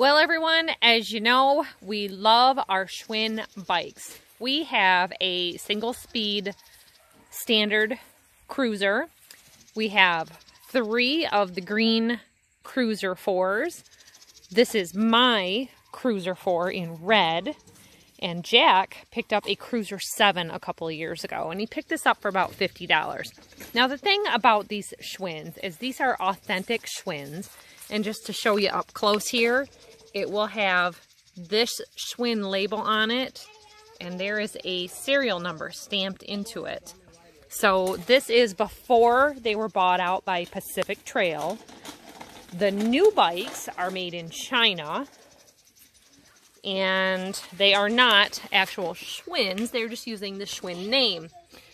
Well, everyone, as you know, we love our Schwinn bikes. We have a single speed standard cruiser. We have three of the green cruiser fours. This is my cruiser four in red. And Jack picked up a Cruiser 7 a couple of years ago, and he picked this up for about $50. Now, the thing about these Schwinns is these are authentic Schwinns, and just to show you up close here, it will have this Schwinn label on it, and there is a serial number stamped into it. So this is before they were bought out by Pacific Trail. The new bikes are made in China, and they are not actual Schwinns. They're just using the Schwinn name.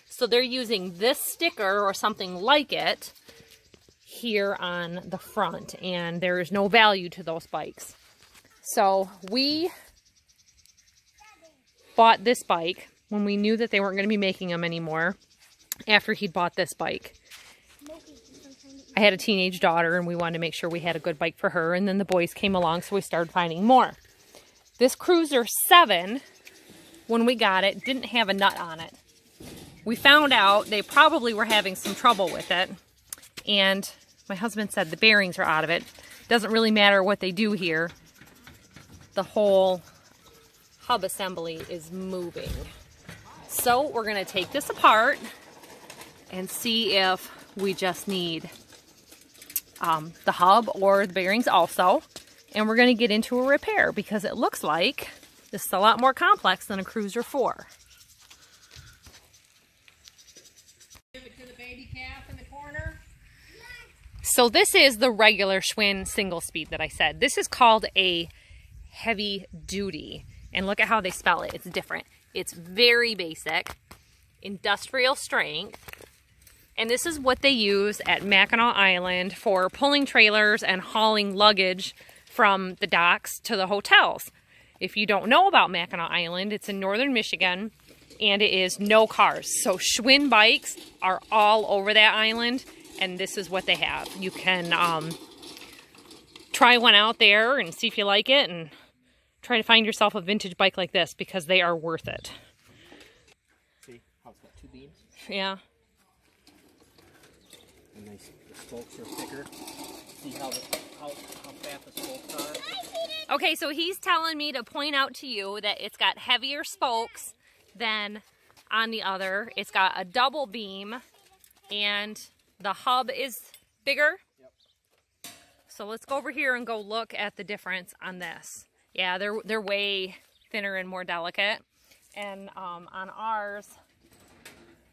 So they're using this sticker or something like it here on the front, and there is no value to those bikes. So we bought this bike when we knew that they weren't going to be making them anymore after he'd bought this bike. I had a teenage daughter and we wanted to make sure we had a good bike for her and then the boys came along so we started finding more. This Cruiser 7, when we got it, didn't have a nut on it. We found out they probably were having some trouble with it. And my husband said the bearings are out of it. Doesn't really matter what they do here. The whole hub assembly is moving. So we're going to take this apart and see if we just need um, the hub or the bearings also and we're going to get into a repair because it looks like this is a lot more complex than a Cruiser 4. So this is the regular Schwinn single speed that I said. This is called a Heavy Duti. And look at how they spell it. It's different. It's very basic, industrial strength. And this is what they use at Mackinac Island for pulling trailers and hauling luggage from the docks to the hotels. If you don't know about Mackinac Island, it's in northern Michigan and it is no cars. So Schwinn bikes are all over that island and this is what they have. You can um, try one out there and see if you like it and try to find yourself a vintage bike like this because they are worth it. See how it's got two beams? Yeah. And they, the spokes are thicker. See how the how, how fat the spokes are? Okay, so he's telling me to point out to you that it's got heavier spokes than on the other. It's got a double beam and the hub is bigger. Yep. So let's go over here and go look at the difference on this. Yeah, they're they're way thinner and more delicate. And um, on ours,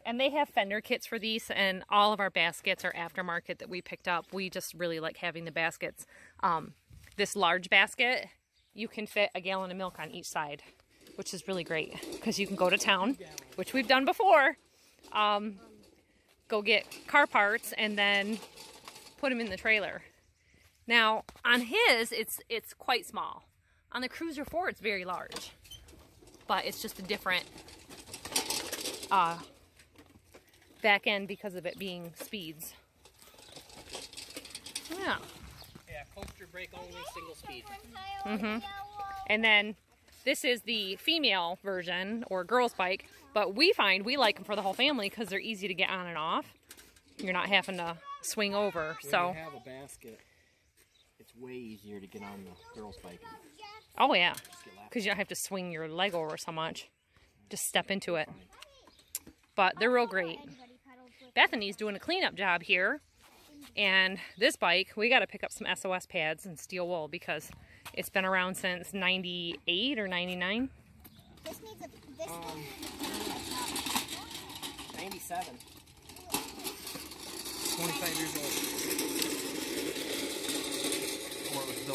and they have fender kits for these and all of our baskets are aftermarket that we picked up. We just really like having the baskets. Um, this large basket, you can fit a gallon of milk on each side, which is really great because you can go to town, which we've done before. Um, go get car parts and then put them in the trailer. Now on his, it's it's quite small. On the Cruiser 4, it's very large, but it's just a different uh, back end because of it being speeds. Yeah. Yeah, coaster brake only, single speed. Mm-hmm. And then this is the female version or girls bike, but we find we like them for the whole family because they're easy to get on and off. You're not having to swing over. When so have a basket, it's way easier to get on the girls' bike. oh yeah, Just get laughed because you don't have to swing your leg over so much. Just step into it. But they're real great. Bethany's doing a cleanup job here. And this bike, we got to pick up some SOS pads and steel wool because it's been around since 98 or 99. This needs a. This Um, needs 97. 25 years old.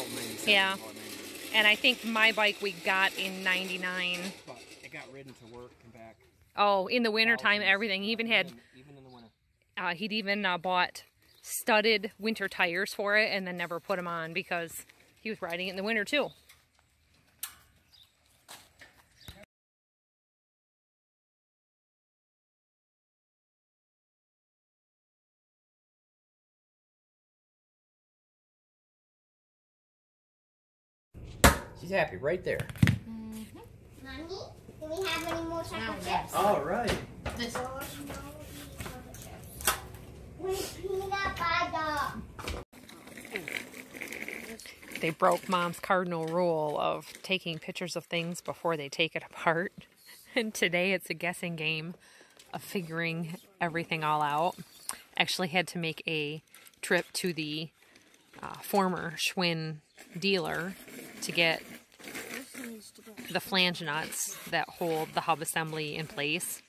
Or it was built in 97. Yeah. And I think my bike we got in 99. But it got ridden to work and back. Oh, in the wintertime, everything. He even had, Even, even in the winter. uh, he'd even uh, bought studded winter tires for it and then never put them on because he was riding it in the winter too. She's happy right there. Mommy, do we have any more chocolate chips? All right. This peanut butter. they broke mom's cardinal rule of taking pictures of things before they take it apart. And today it's a guessing game of figuring everything all out. Actually had to make a trip to the uh, former Schwinn dealer to get the flange nuts that hold the hub assembly in place.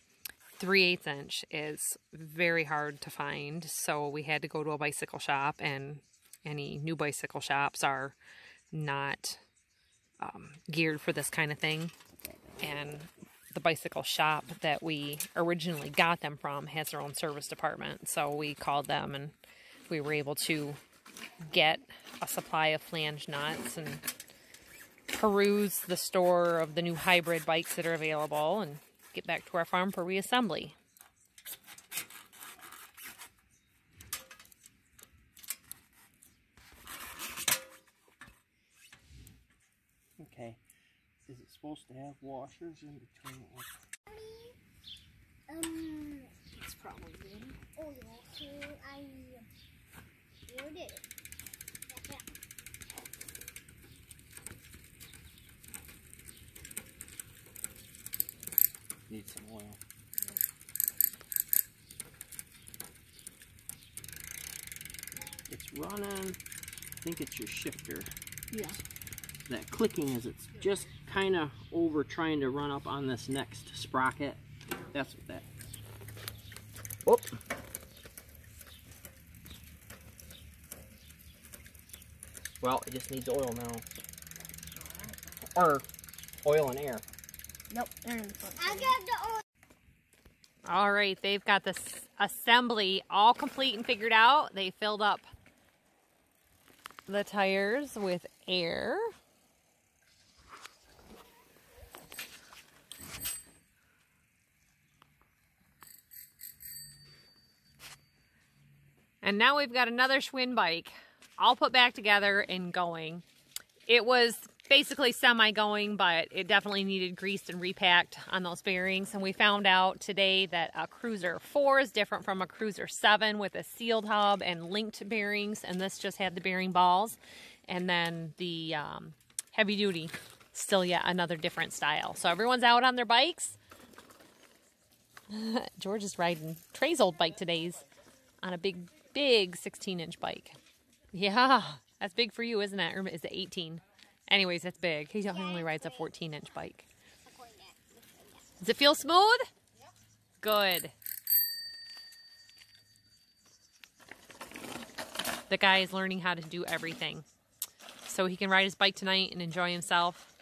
3 8 inch is very hard to find, so we had to go to a bicycle shop, and any new bicycle shops are not um, geared for this kind of thing. And the bicycle shop that we originally got them from has their own service department, so we called them and we were able to get a supply of flange nuts and peruse the store of the new hybrid bikes that are available and get back to our farm for reassembly. Okay. Is it supposed to have washers in between? Um, It's probably good. oh yeah, so I ordered it. Need some oil. It's running. I think it's your shifter. Yeah. That clicking is it's just kind of over trying to run up on this next sprocket. That's what that. Whoop. Well, it just needs oil now. Or oil and air. Nope, they're in the front. I got the old All right, they've got this assembly all complete and figured out. They filled up the tires with air. And now we've got another Schwinn bike all put back together and going. It was basically semi going, but it definitely needed greased and repacked on those bearings. And we found out today that a Cruiser 4 is different from a Cruiser 7 with a sealed hub and linked bearings. And this just had the bearing balls. And then the um, Heavy Duti, still yet another different style. So everyone's out on their bikes. George is riding Trey's old bike today's on a big, big 16 inch bike. Yeah, that's big for you, isn't it? Or is it 18? Anyways, that's big. He only rides a 14 inch bike. Does it feel smooth? Good. The guy is learning how to do everything. So he can ride his bike tonight and enjoy himself.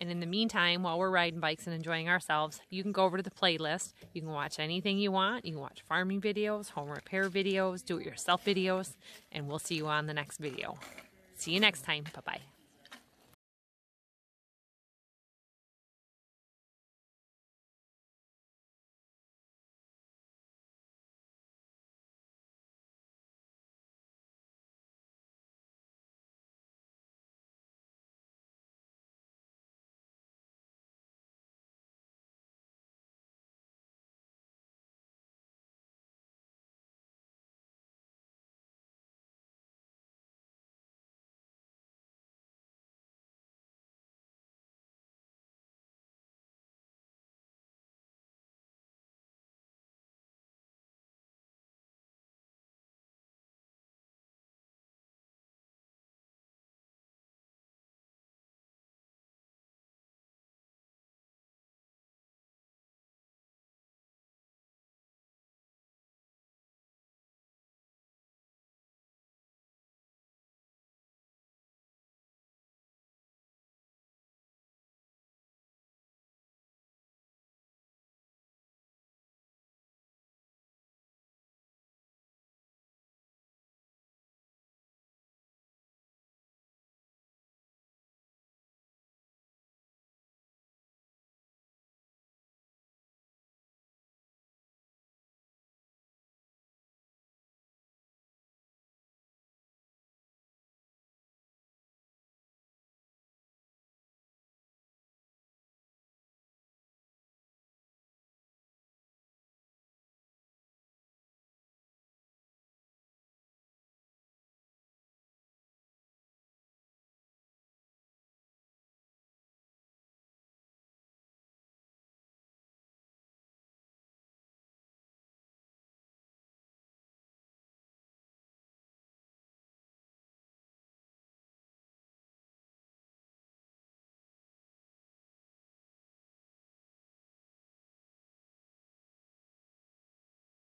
And in the meantime, while we're riding bikes and enjoying ourselves, you can go over to the playlist. You can watch anything you want. You can watch farming videos, home repair videos, do it yourself videos, and we'll see you on the next video. See you next time. Bye bye.